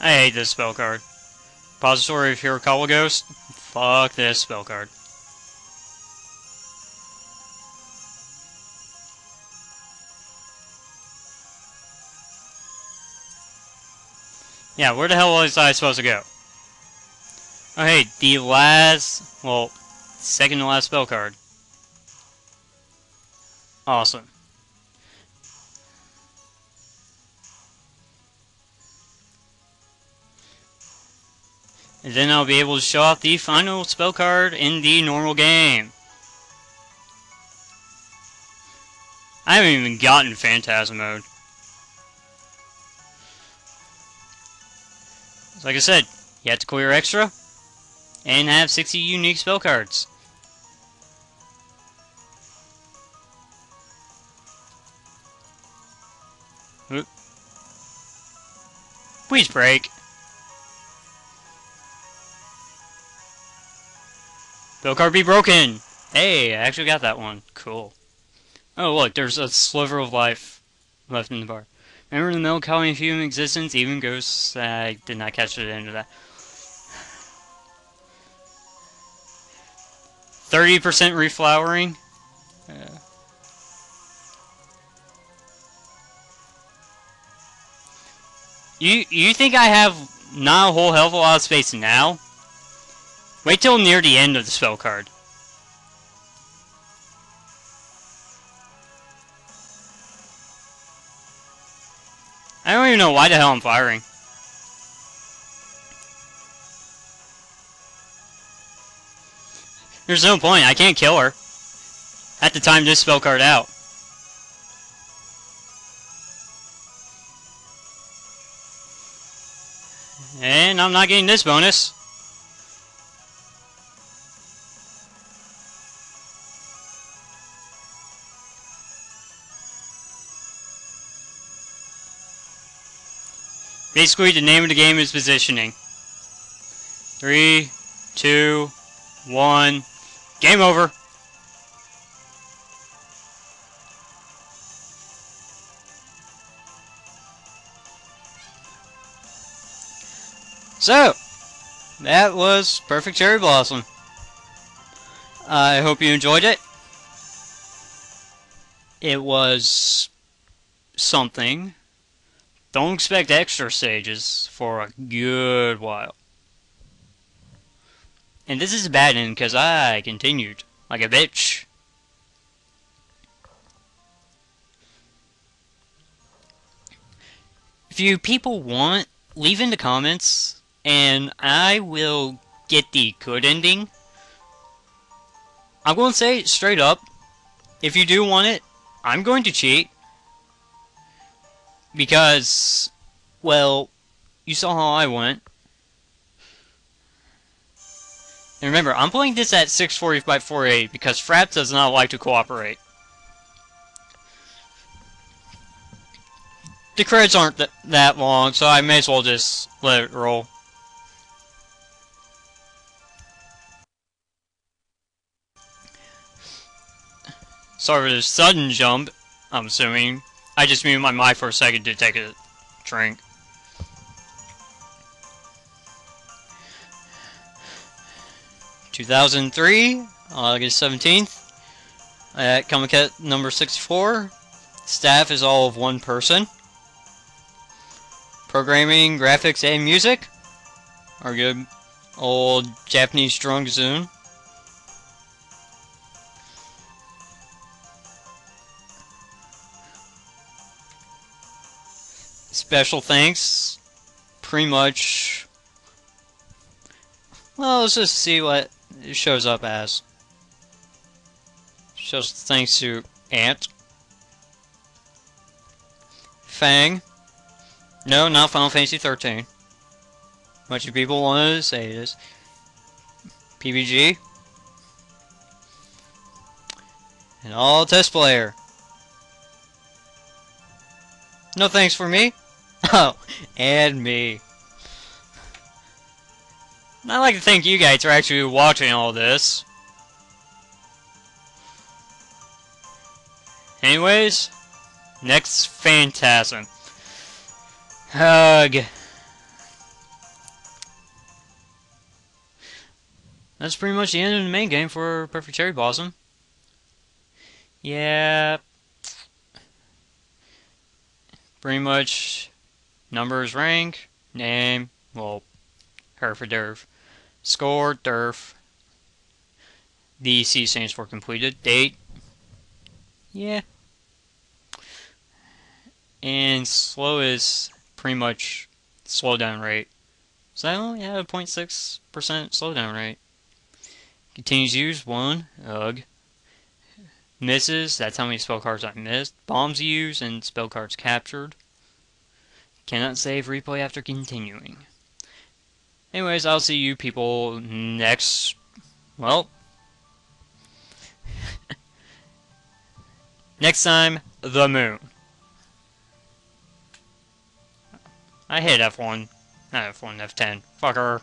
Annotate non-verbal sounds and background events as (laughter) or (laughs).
I hate this spell card. Repository of Hirokawa Ghost? Fuck this spell card. Yeah, where the hell was I supposed to go? Oh hey, the last, well, second to last spell card. Awesome. And then I'll be able to show off the final spell card in the normal game. I haven't even gotten Phantasm mode. Like I said, you have to clear extra and have 60 unique spell cards. Oop. Please break. Spell card be broken! Hey, I actually got that one. Cool. Oh look, there's a sliver of life left in the bar. Remember the melancholy of human existence? Even ghosts. I did not catch the end of that. 30% reflowering. Yeah. You you think I have not a whole hell of a lot of space now? Wait till near the end of the spell card. I don't even know why the hell I'm firing. There's no point, I can't kill her. At the time this spell card out. And I'm not getting this bonus. Basically, the name of the game is positioning. Three, two, one, game over. So, that was Perfect Cherry Blossom. I hope you enjoyed it. It was something. Don't expect extra stages for a good while. And this is a bad end because I continued like a bitch. If you people want, leave in the comments and I will get the good ending. I'm going to say straight up, if you do want it, I'm going to cheat. Because, well, you saw how I went. And remember, I'm playing this at 640 by 480 because Fraps does not like to cooperate. The credits aren't th that long, so I may as well just let it roll. Sorry for the sudden jump, I'm assuming. I just muted my mic for a second to take a drink. Two thousand three, August seventeenth, at Comic number sixty-four. Staff is all of one person. Programming, graphics, and music are good old Japanese strong zone. Special thanks. Pretty much. Well, let's just see what it shows up as. Shows thanks to Ant. Fang. No, not Final Fantasy 13. Much of people want to say this. PBG. And all test player. No thanks for me. (laughs) Oh, and me. I'd like to think you guys are actually watching all this. Anyways, next Phantasm. Hug. That's pretty much the end of the main game for Perfect Cherry Blossom. Yeah. Pretty much numbers, rank, name, well, her for derf. Score, derf. The C stands for completed. Date. Yeah. And slow is pretty much slowdown rate. So I only have a 0.6% slowdown rate. Continues use, 1. Ugh. Misses, that's how many spell cards I missed. Bombs used and spell cards captured. Cannot save replay after continuing. Anyways, I'll see you people next. Well. (laughs) next time, the moon. I hit F1. Not F1, F10. Fucker.